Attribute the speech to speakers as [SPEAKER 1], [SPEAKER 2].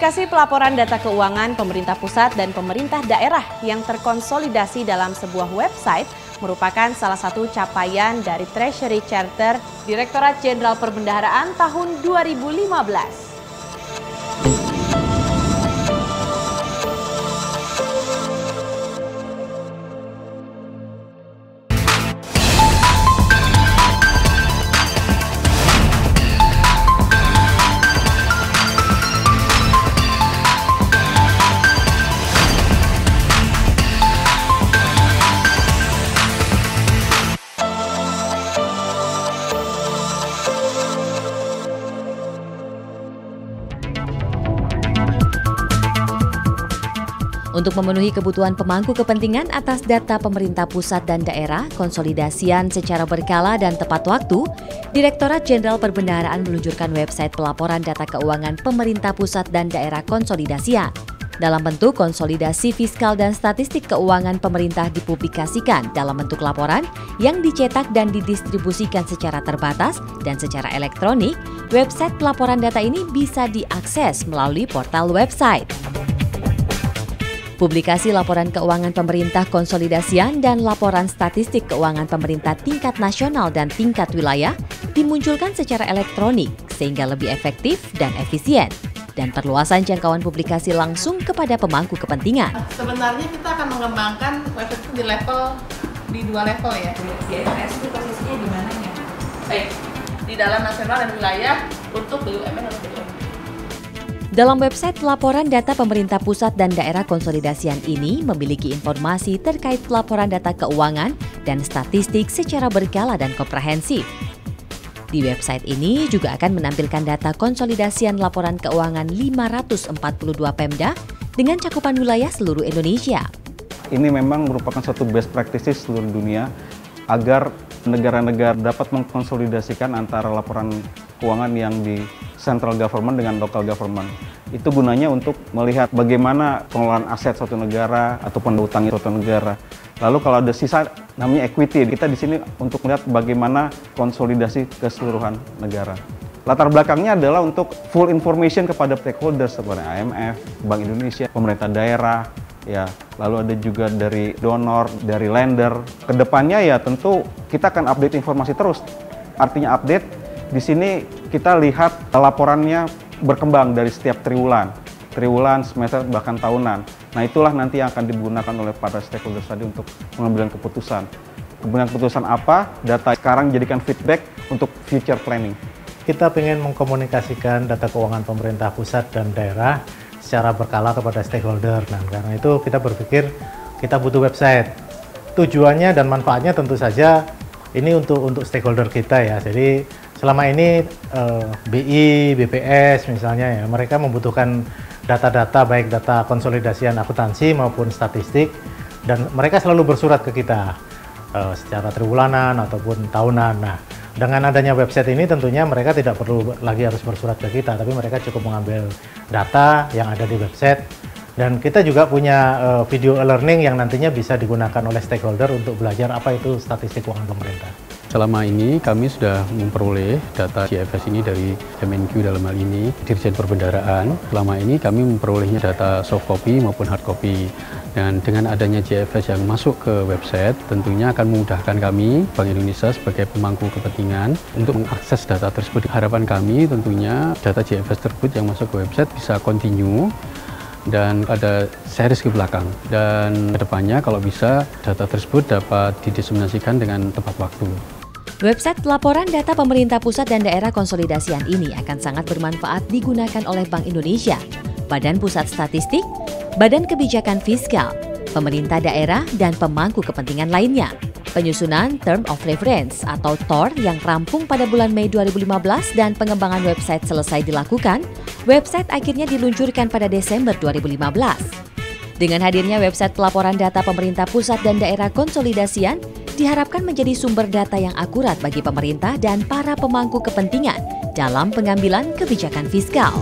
[SPEAKER 1] Publikasi pelaporan data keuangan pemerintah pusat dan pemerintah daerah yang terkonsolidasi dalam sebuah website merupakan salah satu capaian dari Treasury Charter Direktorat Jenderal Perbendaharaan tahun 2015. Untuk memenuhi kebutuhan pemangku kepentingan atas data pemerintah pusat dan daerah, konsolidasian secara berkala dan tepat waktu, Direktorat Jenderal Perbendaharaan meluncurkan website pelaporan data keuangan pemerintah pusat dan daerah konsolidasian. Dalam bentuk konsolidasi fiskal dan statistik keuangan pemerintah dipublikasikan dalam bentuk laporan yang dicetak dan didistribusikan secara terbatas dan secara elektronik, website pelaporan data ini bisa diakses melalui portal website. Publikasi laporan keuangan pemerintah konsolidasian dan laporan statistik keuangan pemerintah tingkat nasional dan tingkat wilayah dimunculkan secara elektronik sehingga lebih efektif dan efisien dan perluasan jangkauan publikasi langsung kepada pemangku kepentingan.
[SPEAKER 2] Sebenarnya kita akan mengembangkan website itu di level di dua level ya.
[SPEAKER 3] Di DFS itu posisinya di mana ya?
[SPEAKER 2] Baik, di dalam nasional dan wilayah untuk BUMN dan BUMN.
[SPEAKER 1] Dalam website laporan data pemerintah pusat dan daerah konsolidasian ini memiliki informasi terkait pelaporan data keuangan dan statistik secara berkala dan komprehensif. Di website ini juga akan menampilkan data konsolidasian laporan keuangan 542 Pemda dengan cakupan wilayah seluruh Indonesia.
[SPEAKER 4] Ini memang merupakan suatu best practices seluruh dunia agar negara-negara dapat mengkonsolidasikan antara laporan keuangan yang di central government dengan local government. Itu gunanya untuk melihat bagaimana pengelolaan aset suatu negara ataupun utang suatu negara. Lalu kalau ada sisa namanya equity, kita di sini untuk melihat bagaimana konsolidasi keseluruhan negara. Latar belakangnya adalah untuk full information kepada stakeholders seperti IMF, Bank Indonesia, pemerintah daerah, ya lalu ada juga dari donor, dari lender. Ke depannya ya tentu kita akan update informasi terus. Artinya update di sini kita lihat laporannya berkembang dari setiap triwulan, triwulan, semester, bahkan tahunan. Nah itulah nanti yang akan digunakan oleh para stakeholders tadi untuk mengambil keputusan. Kemudian keputusan apa, data sekarang jadikan feedback untuk future planning.
[SPEAKER 5] Kita ingin mengkomunikasikan data keuangan pemerintah pusat dan daerah secara berkala kepada stakeholder. Nah, karena itu kita berpikir kita butuh website. Tujuannya dan manfaatnya tentu saja ini untuk untuk stakeholder kita ya. Jadi selama ini uh, eh, BI, BPS misalnya ya, mereka membutuhkan data-data baik data konsolidasian akuntansi maupun statistik dan mereka selalu bersurat ke kita uh, secara triwulanan ataupun tahunan. Nah, dengan adanya website ini tentunya mereka tidak perlu lagi harus bersurat ke kita, tapi mereka cukup mengambil data yang ada di website dan kita juga punya uh, video e-learning yang nantinya bisa digunakan oleh stakeholder untuk belajar apa itu statistik keuangan pemerintah.
[SPEAKER 6] Selama ini kami sudah memperoleh data GFS ini dari Kemenq dalam hal ini, Dirjen Perbendaraan. Selama ini kami memperolehnya data soft copy maupun hard copy. Dan dengan adanya GFS yang masuk ke website, tentunya akan memudahkan kami, Bank Indonesia sebagai pemangku kepentingan, untuk mengakses data tersebut. Harapan kami tentunya data GFS tersebut yang masuk ke website bisa continue dan ada series ke belakang dan ke depannya kalau bisa data tersebut dapat didiseminasikan dengan tepat waktu.
[SPEAKER 1] Website laporan data pemerintah pusat dan daerah konsolidasian ini akan sangat bermanfaat digunakan oleh Bank Indonesia, Badan Pusat Statistik, Badan Kebijakan Fiskal, pemerintah daerah, dan pemangku kepentingan lainnya. Penyusunan Term of Reference atau TOR yang rampung pada bulan Mei 2015 dan pengembangan website selesai dilakukan, website akhirnya diluncurkan pada Desember 2015. Dengan hadirnya website pelaporan data pemerintah pusat dan daerah konsolidasian, diharapkan menjadi sumber data yang akurat bagi pemerintah dan para pemangku kepentingan dalam pengambilan kebijakan fiskal.